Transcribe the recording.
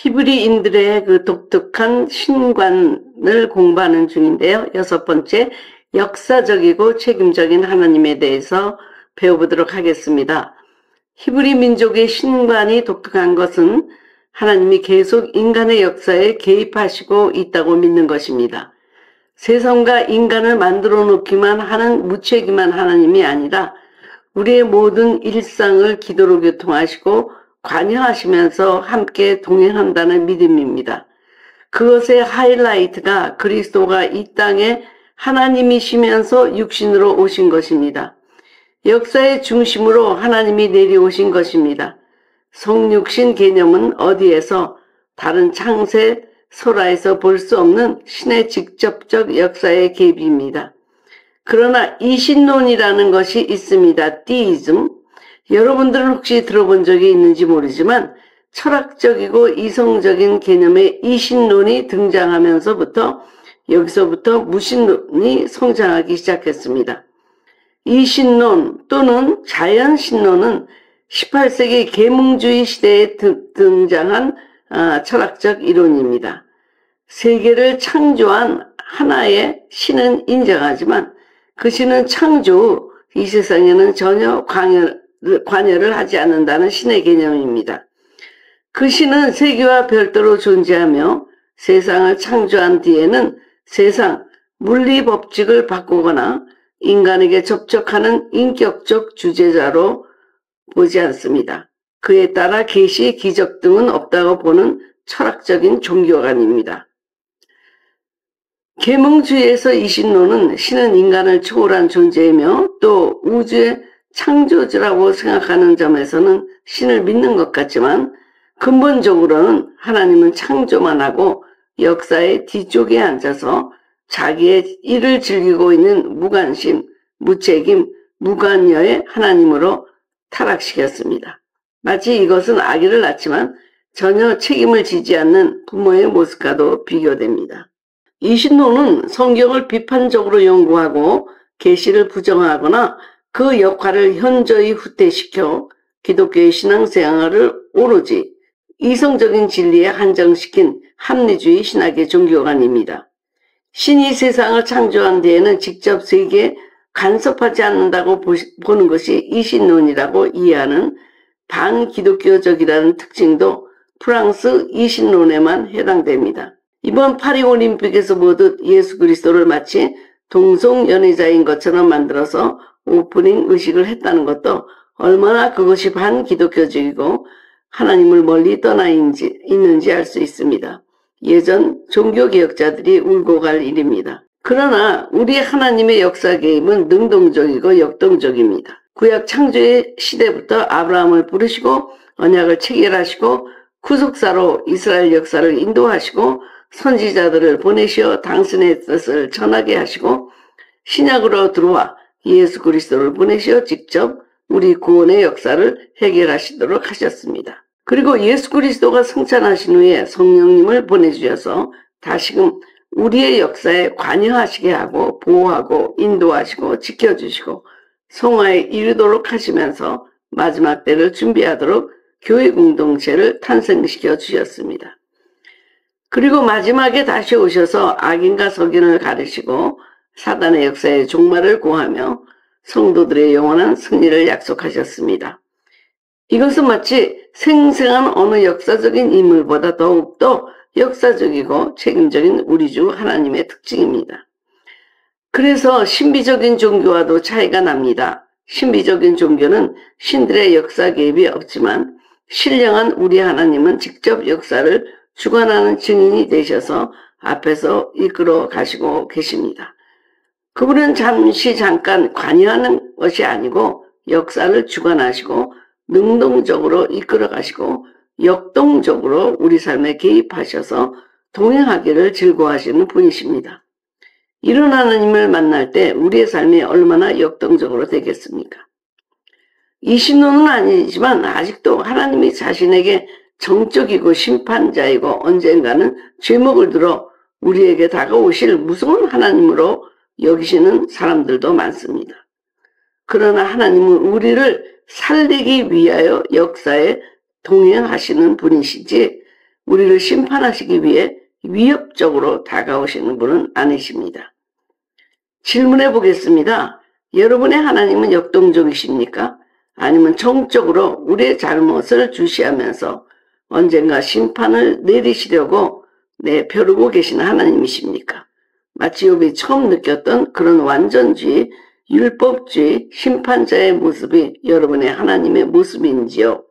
히브리인들의 그 독특한 신관을 공부하는 중인데요. 여섯 번째, 역사적이고 책임적인 하나님에 대해서 배워보도록 하겠습니다. 히브리 민족의 신관이 독특한 것은 하나님이 계속 인간의 역사에 개입하시고 있다고 믿는 것입니다. 세상과 인간을 만들어 놓기만 하는 무책임한 하나님이 아니라 우리의 모든 일상을 기도로 교통하시고 관여하시면서 함께 동행한다는 믿음입니다. 그것의 하이라이트가 그리스도가 이 땅에 하나님이시면서 육신으로 오신 것입니다. 역사의 중심으로 하나님이 내려오신 것입니다. 성육신 개념은 어디에서 다른 창세, 소라에서 볼 수 없는 신의 직접적 역사의 개입입니다. 그러나 이신론이라는 것이 있습니다. 띠이즘. 여러분들은 혹시 들어본 적이 있는지 모르지만 철학적이고 이성적인 개념의 이신론이 등장하면서부터 여기서부터 무신론이 성장하기 시작했습니다. 이신론 또는 자연신론은 18세기 계몽주의 시대에 등장한 아, 철학적 이론입니다. 세계를 창조한 하나의 신은 인정하지만 그 신은 창조 이 세상에는 전혀 관여를, 관여를 하지 않는다는 신의 개념입니다. 그 신은 세계와 별도로 존재하며 세상을 창조한 뒤에는 세상 물리 법칙을 바꾸거나 인간에게 접촉하는 인격적 주제자로 보지 않습니다. 그에 따라 계시, 기적 등은 없다고 보는 철학적인 종교관입니다. 계몽주의에서 이신론은 신은 인간을 초월한 존재이며 또 우주의 창조주라고 생각하는 점에서는 신을 믿는 것 같지만 근본적으로는 하나님은 창조만 하고 역사의 뒤쪽에 앉아서 자기의 일을 즐기고 있는 무관심, 무책임, 무관여의 하나님으로 타락시켰습니다. 마치 이것은 아기를 낳지만 전혀 책임을 지지 않는 부모의 모습과도 비교됩니다. 이 신론은 성경을 비판적으로 연구하고 계시를 부정하거나 그 역할을 현저히 후퇴시켜 기독교의 신앙생활을 오로지 이성적인 진리에 한정시킨 합리주의 신학의 종교관입니다. 신이 세상을 창조한 데에는 직접 세계에 간섭하지 않는다고 보는 것이 이신론이라고 이해하는 반기독교적이라는 특징도 프랑스 이신론에만 해당됩니다. 이번 파리 올림픽에서 보듯 예수 그리스도를 마치 동성 연애자인 것처럼 만들어서 오프닝 의식을 했다는 것도 얼마나 그것이 반기독교적이고 하나님을 멀리 떠나 있는지 알 수 있습니다. 예전 종교개혁자들이 울고 갈 일입니다. 그러나 우리 하나님의 역사 개입은 능동적이고 역동적입니다. 구약 창조의 시대부터 아브라함을 부르시고 언약을 체결하시고 구속사로 이스라엘 역사를 인도하시고 선지자들을 보내시어 당신의 뜻을 전하게 하시고 신약으로 들어와 예수 그리스도를 보내시어 직접 우리 구원의 역사를 해결하시도록 하셨습니다. 그리고 예수 그리스도가 성찬하신 후에 성령님을 보내주셔서 다시금 우리의 역사에 관여하시게 하고 보호하고 인도하시고 지켜주시고 성화에 이르도록 하시면서 마지막 때를 준비하도록 교회 공동체를 탄생시켜 주셨습니다. 그리고 마지막에 다시 오셔서 악인과 석인을 가르시고 사단의 역사의 종말을 고하며 성도들의 영원한 승리를 약속하셨습니다. 이것은 마치 생생한 어느 역사적인 인물보다 더욱더 역사적이고 책임적인 우리 주 하나님의 특징입니다. 그래서 신비적인 종교와도 차이가 납니다. 신비적인 종교는 신들의 역사 개입이 없지만 신령한 우리 하나님은 직접 역사를 주관하는 증인이 되셔서 앞에서 이끌어 가시고 계십니다. 그분은 잠시 잠깐 관여하는 것이 아니고 역사를 주관하시고 능동적으로 이끌어 가시고 역동적으로 우리 삶에 개입하셔서 동행하기를 즐거워하시는 분이십니다. 이런 하나님을 만날 때 우리의 삶이 얼마나 역동적으로 되겠습니까? 이 신호는 아니지만 아직도 하나님이 자신에게 정적이고 심판자이고 언젠가는 죄목을 들어 우리에게 다가오실 무서운 하나님으로 여기시는 사람들도 많습니다. 그러나 하나님은 우리를 살리기 위하여 역사에 동행하시는 분이시지 우리를 심판하시기 위해 위협적으로 다가오시는 분은 아니십니다. 질문해 보겠습니다. 여러분의 하나님은 역동적이십니까? 아니면 정적으로 우리의 잘못을 주시하면서 언젠가 심판을 내리시려고 내펴르고 계신 하나님이십니까? 마치 욥이 처음 느꼈던 그런 완전주의, 율법주의, 심판자의 모습이 여러분의 하나님의 모습인지요?